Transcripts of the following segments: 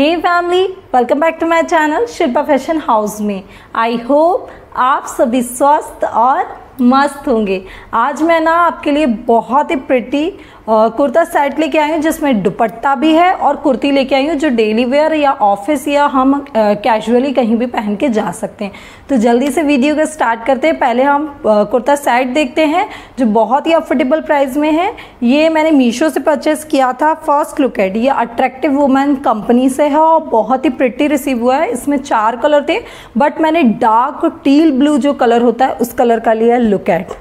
Hey family welcome back to my channel Shilpa fashion house में. I hope आप सभी स्वस्थ और मस्त होंगे। आज मैं ना आपके लिए बहुत ही प्रिटी कुर्ता सेट लेके आई हूँ, जिसमें दुपट्टा भी है और कुर्ती लेके आई हूँ, जो डेली वेयर या ऑफ़िस या हम कैजुअली कहीं भी पहन के जा सकते हैं। तो जल्दी से वीडियो को स्टार्ट करते हैं। पहले हम कुर्ता सेट देखते हैं, जो बहुत ही अफोर्डेबल प्राइस में है। ये मैंने मीशो से परचेस किया था फ़र्स्ट लुक एट ये अट्रैक्टिव वुमेन कंपनी से है और बहुत ही प्रिटी रिसीव हुआ है। इसमें चार कलर थे बट मैंने डार्क टील ब्लू जो कलर होता है, उस कलर का लिया लुक एट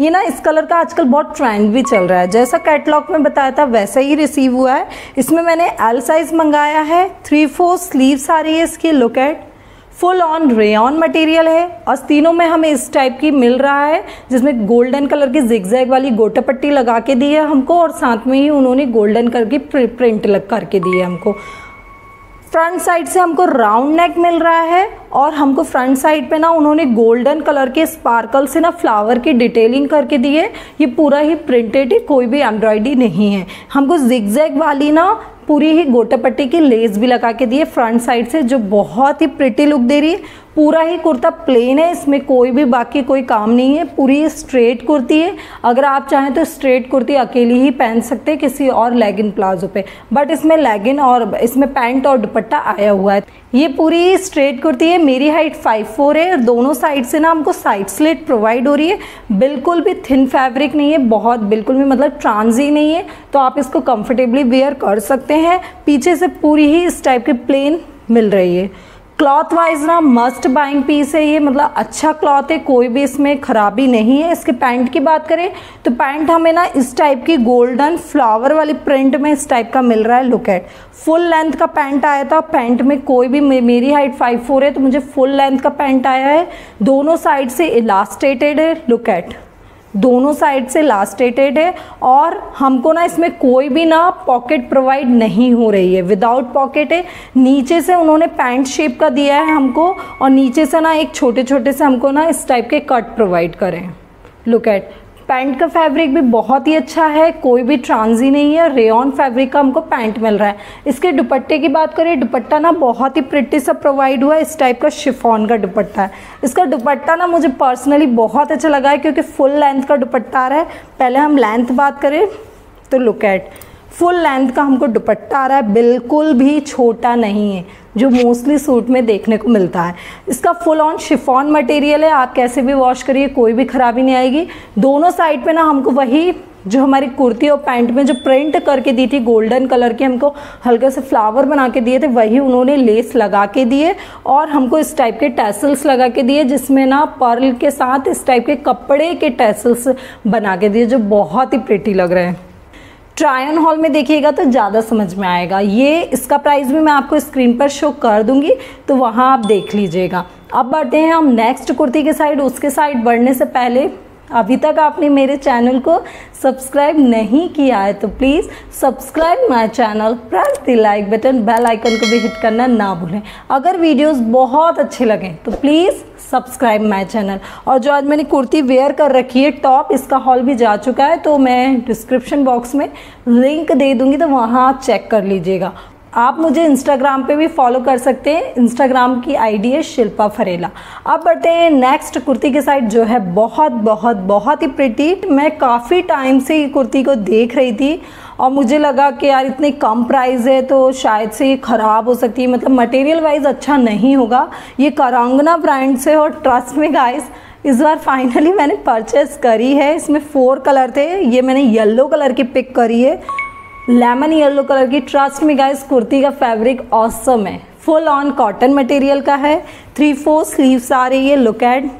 ये ना इस कलर का आजकल बहुत ट्रेंड भी चल रहा है। जैसा कैटलॉग में बताया था, वैसा ही रिसीव हुआ है। इसमें मैंने एल साइज़ मंगाया है। थ्री फोर स्लीव्स आ रही है इसकी look at full on rayon material है। और तीनों में हमें इस टाइप की मिल रहा है, जिसमें गोल्डन कलर की जिगजैग वाली गोटा पट्टी लगा के दी है हमको और साथ में ही उन्होंने गोल्डन कलर की प्रिंट लग करके दी है हमको। फ्रंट साइड से हमको राउंड नेक मिल रहा है और हमको फ्रंट साइड पे ना उन्होंने गोल्डन कलर के स्पार्कल से ना फ्लावर की डिटेलिंग करके दी है। ये पूरा ही प्रिंटेड है, कोई भी एम्ब्रॉयडरी नहीं है। हमको जिगजैग वाली ना पूरी ही गोटापट्टी की लेस भी लगा के दी है फ्रंट साइड से, जो बहुत ही प्रिटी लुक दे रही है। पूरा ही कुर्ता प्लेन है, इसमें कोई भी बाकी कोई काम नहीं है, पूरी स्ट्रेट कुर्ती है। अगर आप चाहें तो स्ट्रेट कुर्ती अकेली ही पहन सकते हैं, किसी और लेगिन प्लाजो पे। बट इसमें लेगिन और इसमें पैंट और दुपट्टा आया हुआ है। ये पूरी स्ट्रेट कुर्ती है, मेरी हाइट फाइव फोर है और दोनों साइड से ना हमको साइड स्लिट प्रोवाइड हो रही है। बिल्कुल भी थिन फैब्रिक नहीं है, बहुत बिल्कुल भी मतलब ट्रांजी नहीं है। तो आप इसको कंफर्टेबली वेयर कर सकते हैं। पीछे से पूरी ही इस टाइप की प्लेन मिल रही है। क्लॉथ वाइज ना मस्ट बाइंग पीस है ये मतलब अच्छा क्लॉथ है, कोई भी इसमें खराबी नहीं है। इसके पैंट की बात करें तो पैंट हमें ना इस टाइप की गोल्डन फ्लावर वाली प्रिंट में इस टाइप का मिल रहा है लुक एट फुल लेंथ का पैंट आया था पैंट में कोई भी मेरी हाइट फाइव फोर है तो मुझे फुल लेंथ का पैंट आया है। दोनों साइड से इलास्टेटेड है लुक एट दोनों साइड से लास्टेटेड है और हमको ना इसमें कोई भी ना पॉकेट प्रोवाइड नहीं हो रही है। विदाउट पॉकेट है। नीचे से उन्होंने पैंट शेप का दिया है हमको और नीचे से ना एक छोटे छोटे से हमको ना इस टाइप के कट प्रोवाइड करें। लुक एट पैंट का फैब्रिक भी बहुत ही अच्छा है, कोई भी ट्रांजी नहीं है रेन फैब्रिक का हमको पैंट मिल रहा है। इसके दुपट्टे की बात करें, दुपट्टा ना बहुत ही प्रिटी सा प्रोवाइड हुआ है, इस टाइप का शिफॉन का दुपट्टा है। इसका दुपट्टा ना मुझे पर्सनली बहुत अच्छा लगा है, क्योंकि फुल लेंथ का दुपट्टा आ रहा है। पहले हम लेंथ बात करें तो लुक एट फुल लेंथ का हमको दुपट्टा आ रहा है, बिल्कुल भी छोटा नहीं है, जो मोस्टली सूट में देखने को मिलता है। इसका फुल ऑन शिफॉन मटेरियल है, आप कैसे भी वॉश करिए, कोई भी खराबी नहीं आएगी। दोनों साइड पे ना हमको वही जो हमारी कुर्ती और पैंट में जो प्रिंट करके दी थी गोल्डन कलर की हमको हल्के से फ्लावर बना के दिए थे, वही उन्होंने लेस लगा के दिए और हमको इस टाइप के टैसल्स लगा के दिए, जिसमें ना पर्ल के साथ इस टाइप के कपड़े के टैसल्स बना के दिए, जो बहुत ही प्रिटी लग रहे हैं। ट्रायन हॉल में देखिएगा तो ज़्यादा समझ में आएगा। ये इसका प्राइस भी मैं आपको स्क्रीन पर शो कर दूँगी तो वहाँ आप देख लीजिएगा। अब बढ़ते हैं हम नेक्स्ट कुर्ती के साइड उसके साइड बढ़ने से पहले अभी तक आपने मेरे चैनल को सब्सक्राइब नहीं किया है तो please subscribe my channel press the like button bell icon को भी हिट करना ना भूलें। अगर वीडियोस बहुत अच्छे लगें तो प्लीज़ सब्सक्राइब माय चैनल और जो आज मैंने कुर्ती वेयर कर रखी है टॉप इसका हॉल भी जा चुका है तो मैं डिस्क्रिप्शन बॉक्स में लिंक दे दूँगी तो वहाँ चेक कर लीजिएगा। आप मुझे इंस्टाग्राम पे भी फॉलो कर सकते हैं। इंस्टाग्राम की आईडी है शिल्पा फरेला। अब बढ़ते हैं नेक्स्ट कुर्ती के साइड जो है बहुत बहुत बहुत ही प्रिटी मैं काफ़ी टाइम से ये कुर्ती को देख रही थी और मुझे लगा कि यार इतनी कम प्राइस है तो शायद से ये ख़राब हो सकती है। मतलब मटेरियल वाइज अच्छा नहीं होगा। ये करांगना ब्रांड से और ट्रस्ट में गाइस इस बार फाइनली मैंने परचेस करी है। इसमें फोर कलर थे। ये मैंने येलो कलर की पिक करी है। लेमन येलो कलर की ट्रस्ट में गाइस कुर्ती का फैब्रिक ऑसम है। फुल ऑन कॉटन मटेरियल का है। थ्री फोर स्लीव्स आ रही है लुक एट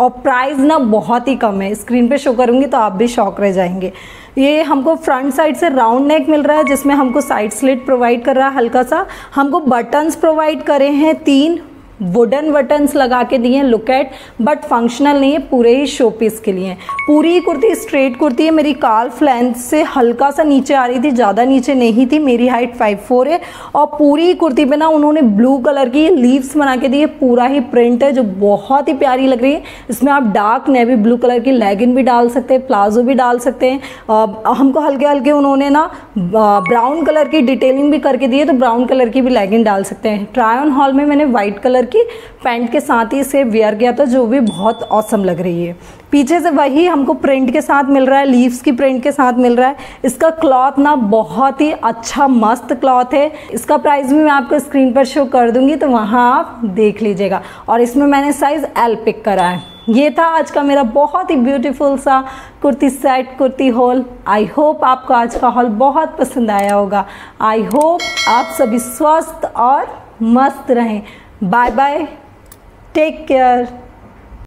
और प्राइस ना बहुत ही कम है। स्क्रीन पे शो करूँगी तो आप भी शॉक रह जाएँगे। ये हमको फ्रंट साइड से राउंड नेक मिल रहा है, जिसमें हमको साइड स्लिट प्रोवाइड कर रहा है हल्का सा। हमको बटन्स प्रोवाइड करे हैं तीन। वुडन बटन्स लगा के दिए हैं लुक एट बट फंक्शनल नहीं है, पूरे ही शो पीस के लिए। पूरी कुर्ती स्ट्रेट कुर्ती है, मेरी काल्फ लेंथ से हल्का सा नीचे आ रही थी, ज़्यादा नीचे नहीं थी, मेरी हाइट फाइव फोर है, और पूरी कुर्ती पे ना उन्होंने ब्लू कलर की लीव्स बना के दिए पूरा ही प्रिंट है, जो बहुत ही प्यारी लग रही है। इसमें आप डार्क नेवी ब्लू कलर की लेगिन भी डाल सकते हैं, प्लाजो भी डाल सकते हैं। हमको हल्के हल्के उन्होंने ना ब्राउन कलर की डिटेलिंग भी करके दी है तो ब्राउन कलर की भी लेगिन डाल सकते हैं। ट्राई ऑन हॉल में मैंने व्हाइट कलर की पैंट के साथ ही इसे वेयर किया था, जो भी बहुत औसम लग रही है। पीछे से वही हमको प्रिंट के साथ मिल रहा है लीव्स की प्रिंट के साथ मिल रहा है। इसका क्लॉथ ना बहुत ही अच्छा मस्त क्लॉथ है। इसका प्राइस भी मैं आपको स्क्रीन पर शो कर दूँगी तो वहाँ आप देख लीजिएगा। और इसमें मैंने साइज़ एल पिक करा है। ये था आज का मेरा बहुत ही ब्यूटीफुल सा kurti set kurti haul I hope आपको आज का हॉल बहुत पसंद आया होगा। आई होप आप सभी स्वस्थ और मस्त रहें। Bye bye. Take care.